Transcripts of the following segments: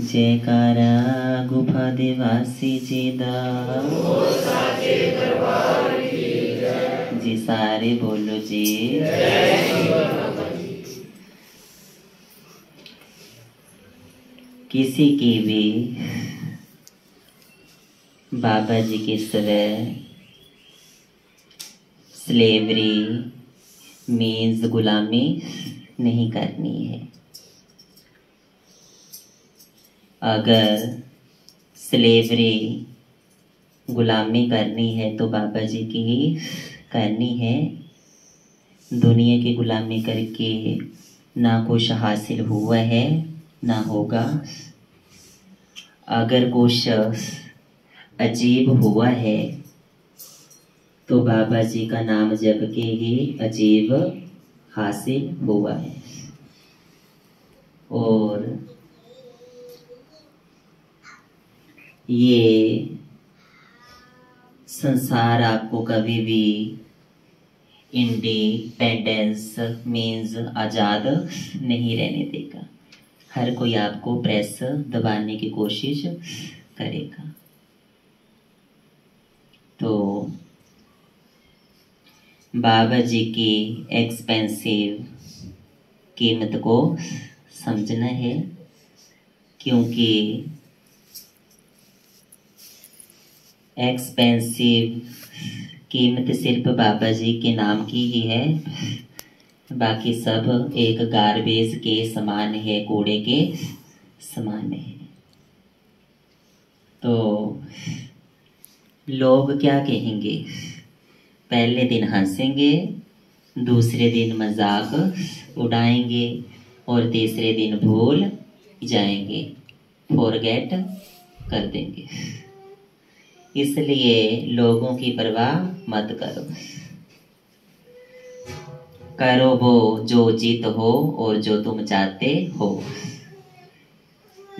जयकारा, गुफा देवासी जीदा। जी सारे बोलो जी। किसी की भी बाबा जी की तरह स्लेवरी मीन्स गुलामी नहीं करनी है। अगर स्लेवरी गुलामी करनी है तो बाबा जी की ही करनी है। दुनिया की गुलामी करके ना कुछ हासिल हुआ है, ना होगा। अगर कुछ अजीब हुआ है तो बाबा जी का नाम जप के ही अजीब हासिल हुआ है। और ये संसार आपको कभी भी इंडिपेंडेंस मीन्स आज़ाद नहीं रहने देगा। हर कोई आपको प्रेस दबाने की कोशिश करेगा। तो बाबा जी की एक्सपेंसिव कीमत को समझना है, क्योंकि एक्सपेंसिव कीमत सिर्फ़ बाबा जी के नाम की ही है। बाकी सब एक गार्बेज के समान है, कूड़े के समान है। तो लोग क्या कहेंगे? पहले दिन हंसेंगे, दूसरे दिन मज़ाक उड़ाएँगे और तीसरे दिन भूल जाएँगे। फॉरगेट कर देंगे। इसलिए लोगों की परवाह मत करो। करो वो जो जीत हो और जो तुम चाहते हो।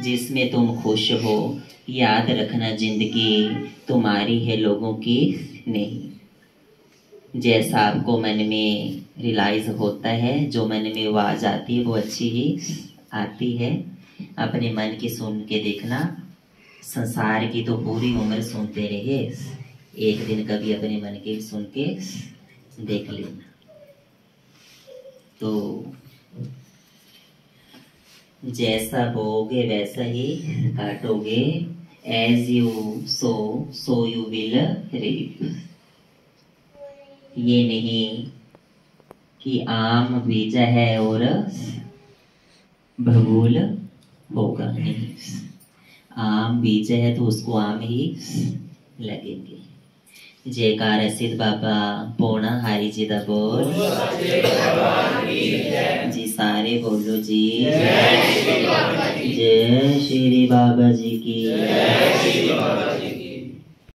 जिसमें तुम खुश हो, याद रखना ज़िंदगी तुम्हारी है लोगों की नहीं। जैसा आपको मन में रियलाइज़ होता है, जो मन में आवाज़ आती है, वो अच्छी ही आती है। अपने मन की सुन के देखना संसार की तो पूरी उम्र सुनते रहे एक दिन कभी अपने मन के सुन के देख लेना। तो जैसा बोगे वैसा ही काटोगे। As you sow so you will reap. ये नहीं कि आम बीजा है और भगुल होगा नहीं। आम बीजे है तो उसको आम ही लगेंगे। जयकार सिद्ध बाबा पोना हरि जी दा बोल। जी सारे बोलो जी। जय श्री बाबा जी की।